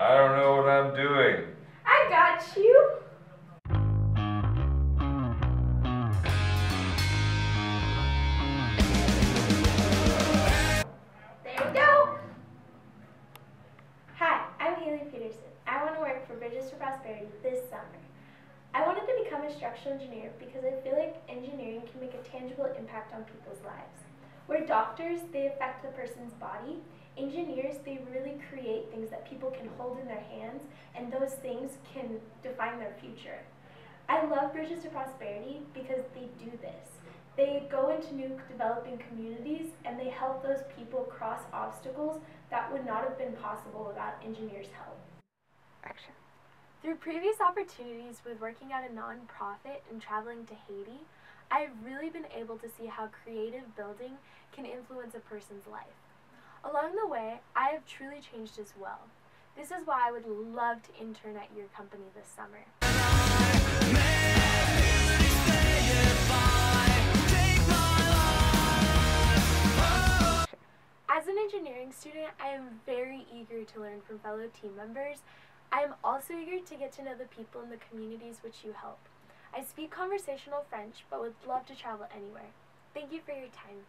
I don't know what I'm doing. I got you. There we go. Hi, I'm Hayley Peterson. I want to work for Bridges to Prosperity this summer. I wanted to become a structural engineer because I feel like engineering can make a tangible impact on people's lives. Where doctors, they affect the person's body, engineers, they really create things that people can hold in their hands, and those things can define their future. I love Bridges to Prosperity because they do this. They go into new developing communities and they help those people cross obstacles that would not have been possible without engineers' help. Action. Through previous opportunities with working at a nonprofit and traveling to Haiti, I've really been able to see how creative building can influence a person's life. Along the way, I have truly changed as well. This is why I would love to intern at your company this summer. As an engineering student, I am very eager to learn from fellow team members. I am also eager to get to know the people in the communities which you help. I speak conversational French, but would love to travel anywhere. Thank you for your time.